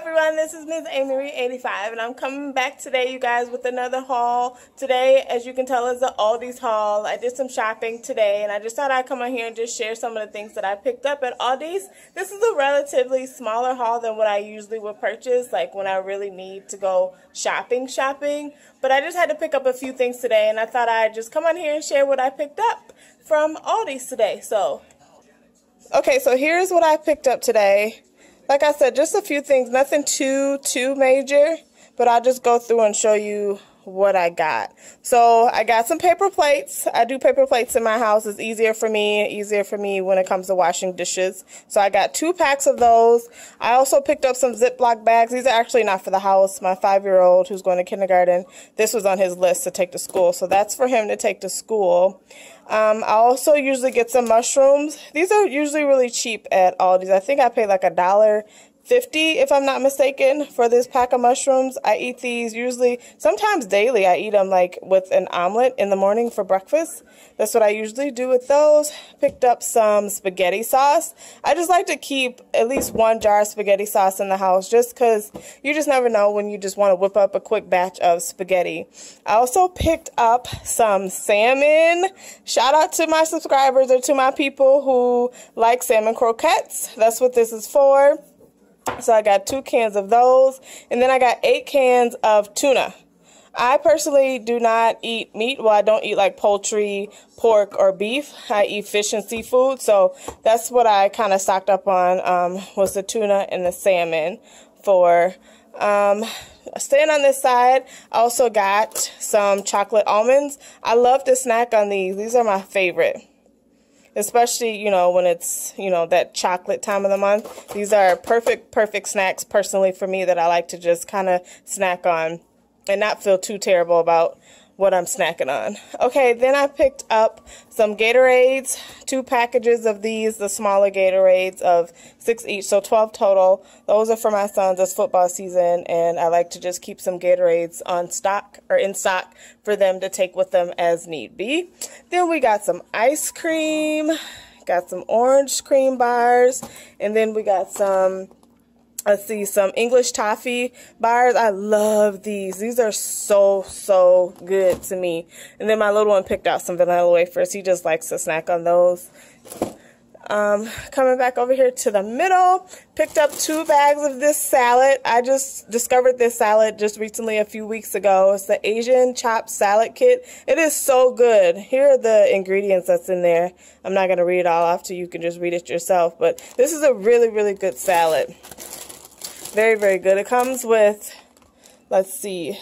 everyone, this is Ms. Amarie85 and I'm coming back today you guys with another haul. Today, as you can tell, is the Aldi's haul. I did some shopping today and I just thought I'd come on here and just share some of the things that I picked up at Aldi's. This is a relatively smaller haul than what I usually would purchase, like when I really need to go shopping shopping. But I just had to pick up a few things today and I thought I'd just come on here and share what I picked up from Aldi's today. So, okay, so here's what I picked up today like I said, just a few things, nothing too, too major, but I'll just go through and show you what I got. So I got some paper plates. I do paper plates in my house. It's easier for me, easier for me when it comes to washing dishes. So I got two packs of those. I also picked up some Ziploc bags. These are actually not for the house. My five-year-old who's going to kindergarten, this was on his list to take to school. So that's for him to take to school. Um, I also usually get some mushrooms. These are usually really cheap at Aldi's. I think I pay like a dollar 50 if I'm not mistaken for this pack of mushrooms. I eat these usually, sometimes daily. I eat them like with an omelet in the morning for breakfast. That's what I usually do with those. Picked up some spaghetti sauce. I just like to keep at least one jar of spaghetti sauce in the house just because you just never know when you just want to whip up a quick batch of spaghetti. I also picked up some salmon. Shout out to my subscribers or to my people who like salmon croquettes. That's what this is for. So I got two cans of those. And then I got eight cans of tuna. I personally do not eat meat. Well, I don't eat like poultry, pork, or beef. I eat fish and seafood. So that's what I kind of stocked up on um, was the tuna and the salmon for. Um, staying on this side, I also got some chocolate almonds. I love to snack on these. These are my favorite especially you know when it's you know that chocolate time of the month. These are perfect perfect snacks personally for me that I like to just kind of snack on and not feel too terrible about what I'm snacking on. Okay, then I picked up some Gatorades, two packages of these, the smaller Gatorades of six each, so 12 total. Those are for my sons. It's football season, and I like to just keep some Gatorades on stock or in stock for them to take with them as need be. Then we got some ice cream, got some orange cream bars, and then we got some Let's see, some English toffee bars. I love these. These are so, so good to me. And then my little one picked out some vanilla wafers. He just likes to snack on those. Um, coming back over here to the middle, picked up two bags of this salad. I just discovered this salad just recently a few weeks ago. It's the Asian chopped salad kit. It is so good. Here are the ingredients that's in there. I'm not going to read it all off to you. You can just read it yourself. But this is a really, really good salad. Very, very good. It comes with, let's see,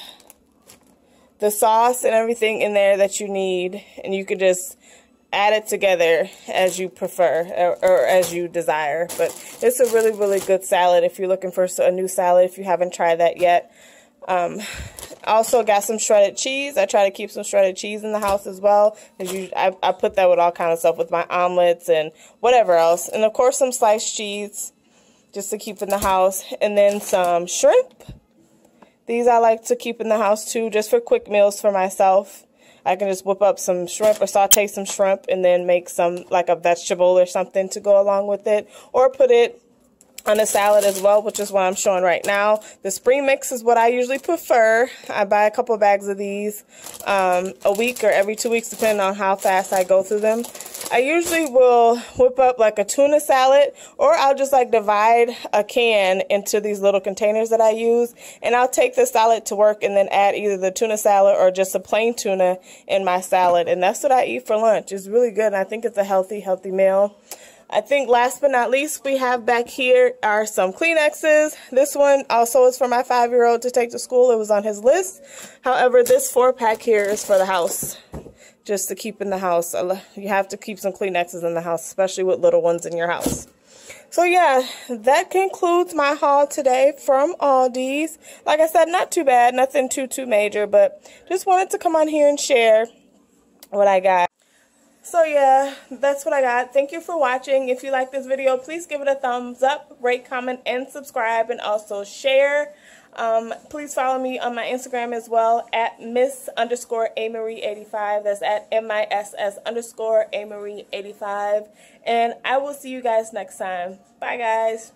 the sauce and everything in there that you need. And you can just add it together as you prefer or, or, as you desire. But it's a really, really good salad if you're looking for a new salad if you haven't tried that yet. Um, also got some shredded cheese. I try to keep some shredded cheese in the house as well. As you, I, I put that with all kind of stuff with my omelets and whatever else. And of course some sliced cheese just to keep in the house. And then some shrimp. These I like to keep in the house too, just for quick meals for myself. I can just whip up some shrimp or saute some shrimp and then make some like a vegetable or something to go along with it. Or put it on a salad as well, which is what I'm showing right now. The spring mix is what I usually prefer. I buy a couple bags of these um, a week or every two weeks, depending on how fast I go through them. I usually will whip up like a tuna salad, or I'll just like divide a can into these little containers that I use, and I'll take the salad to work and then add either the tuna salad or just a plain tuna in my salad, and that's what I eat for lunch. It's really good, and I think it's a healthy, healthy meal. I think last but not least, we have back here are some Kleenexes. This one also is for my five-year-old to take to school. It was on his list. However, this four-pack here is for the house, just to keep in the house. You have to keep some Kleenexes in the house, especially with little ones in your house. So yeah, that concludes my haul today from Aldi's. Like I said, not too bad, nothing too, too major, but just wanted to come on here and share what I got. So yeah, that's what I got. Thank you for watching. If you like this video, please give it a thumbs up, rate, comment, and subscribe, and also share. Um, please follow me on my Instagram as well, at miss underscore amarie85. That's at M-I-S-S underscore amarie85. And I will see you guys next time. Bye, guys.